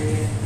Yeah.